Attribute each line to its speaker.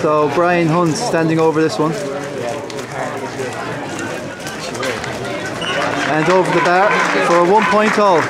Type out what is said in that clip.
Speaker 1: So Brian Hunt standing over this one. And over the bar for a one point all.